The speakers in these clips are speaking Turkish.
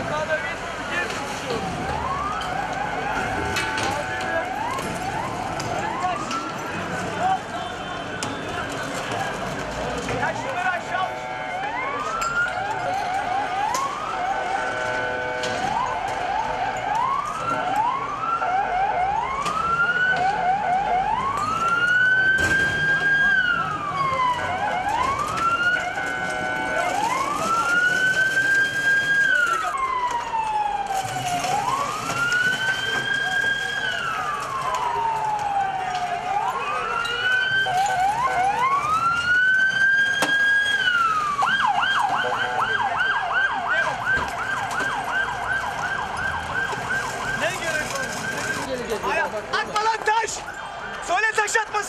God, Father.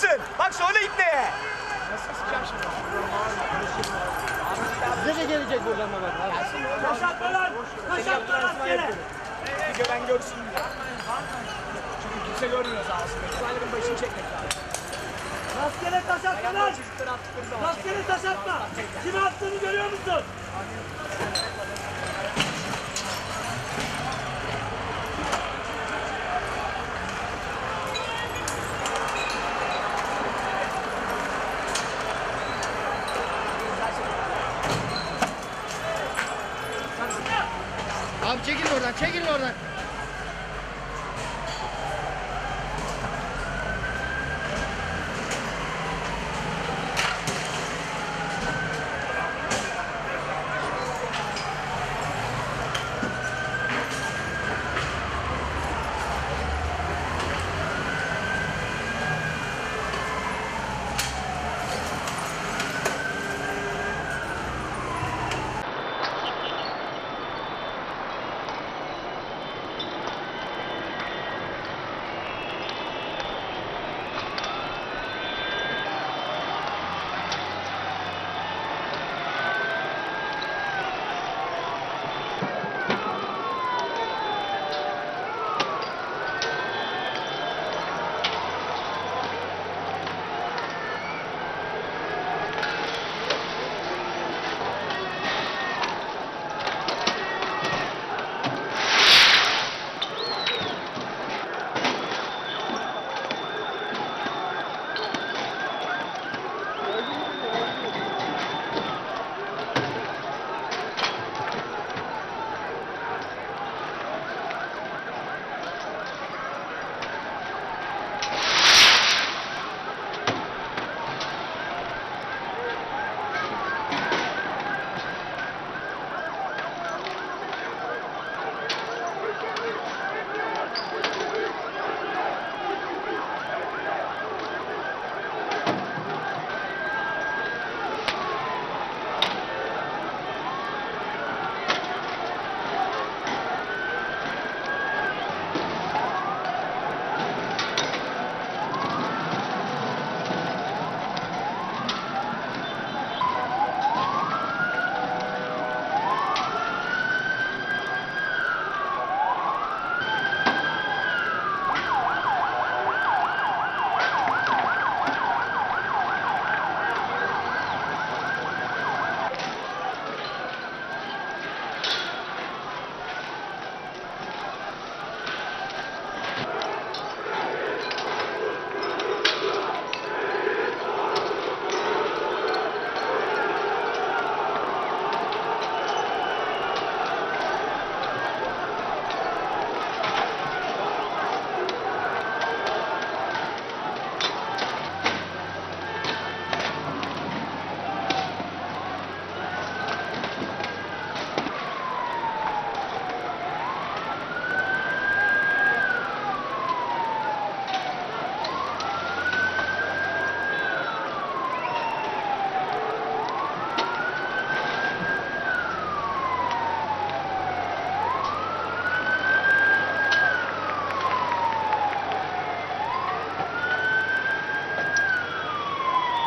Mısın? Bak söyle ipneye. Bize de gelecek buradan baba. Taş atma lan. Taş atma rastgele. Bir gören görsün ya. Çünkü kimse görmüyor sağ olsun. İsrail'in başını çekmek lazım. Rastgele taş atma lan. Rastgele taş atma. Kime attığını görüyor musun? Abi çekil oradan, çekil oradan.